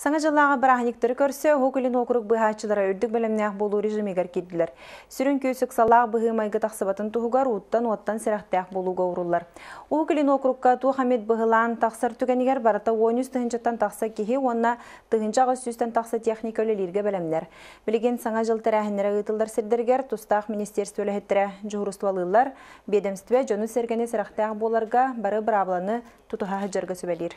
Саңа жыллаға барахниктері көрсе, хокулин округ быхачылары үрдік бәлемнәқ болу режимегер кеділер. Сүрін көсік салақ бұғы майғы тақсыбатын тұғығар уттан оттан сірақтәқ болуға урулар. Хокулин округка ту хамет бұғылан тақсар түгенігер барата 13 тығынчаттан тақса кеге, онна тығынчаға сүстен тақса техника өлелерге бәлемнер. Білеген саңа жыл тәрәхінері ғытылдар сірдергер, тұстақ министерство өліхеттірі жуғырыстуалылар, бедемстве жону сергені сірақтәқ боларға бары бұрабыланы тұтыға жырғы сөбелер.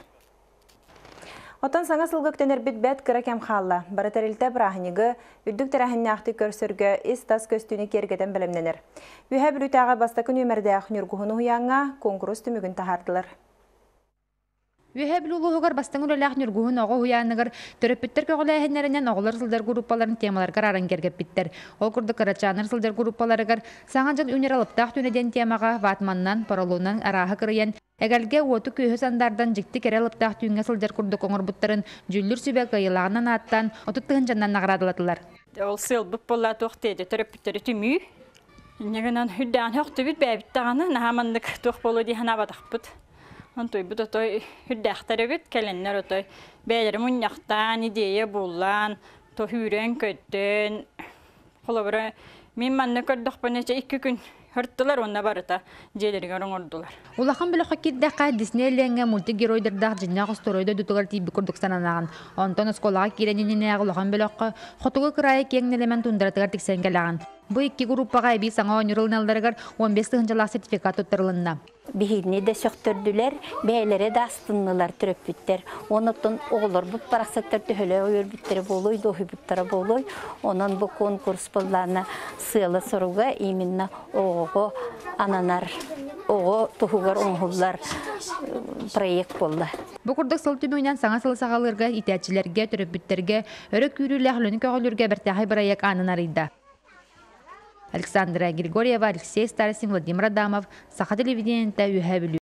Отан саңа сылгыктен әрбет бәт кыра кәм қалла. Бары тәрілті бірахынығы үддік тәрәхінне ақты көрсіргі іс тас көстүні кергеден білімненер. Үйә білітаға бастакын өмірді ақ нүргуғыны ұяңа конкурс түмігін тахардылар. Үһэ билулуһугар бастаң үлэлээх нүргуһун оҕо хуяаныгар төрөппүттер көҕөлээһиннэринэн оҕолор сылдар группаларын темаларгар аран кергеппиттер. Ол курдук карачаанар сылдар группаларыгар үнер алыптаах түнеден темаға ватманнан, поролунан арааһы кырыйан Эгалге уоту күйі сандардан жикти кере лыптаах түйінге сылдар курдук оҥорбуттарын жүллүр сүбе кайылағынан аттан отуттыгын жаннан наградылатылар. Ол сыл болла тоқтеді, төрөппүттері түмүй. Негенан хүддән хоқты бит бәбіттағаны, нахамандык тоқ болу абадақпыт. Онтой бұд отой хүддәқтері бит, кәленнер отой бәлері мұняқтан идея боллан, то хүрен көттен. Қолабыра, мен манны көрдіқ бәнече екі күн Хырттылар онна барыта желерге оңордулар. Улахан біліқі киддәқа Диснейленге мультигеройдырдақ жиннақ усторойды дутугар тиби курдук сананаған. Онтон осколаға киренининеғ улахан біліқі хотуғы кырайы кеңнелемен тундыратығар тіксенгелаған. Бу икки группаға эби саңа онырылналарыгар 15 тыгынчалақ сертификат оттырылынна. Бихидни де сөктөрдүлер, бәйләре дә астыннылар төрөппүттер. Онотон оғлар бут парақсаттар төһөлө өрбүттер болой, дохибуттара болой. Онан бу конкурс болларына сыйлы соруга именно оғо ананар, оғо тухугар оңхуллар проект болла. Бу курдук сыл түмүнен саңа сыл сагалырга, итәчиләргә, төрөппүттерге, өрө күрүләхлүн көгөлүргә бертәһай бараяк ананарыйда. Александра Григорьева, Алексей Старосин, Владимир Адамов, Саха телевидениента Юхабилю.